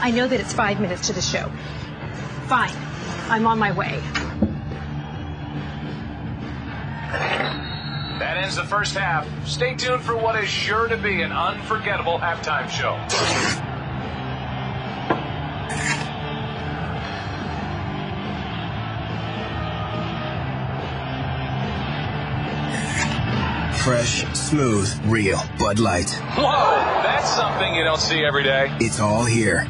I know that it's five minutes to the show. Fine. I'm on my way. That ends the first half. Stay tuned for what is sure to be an unforgettable halftime show. Fresh, smooth, real Bud Light. Whoa, that's something you don't see every day. It's all here.